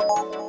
Música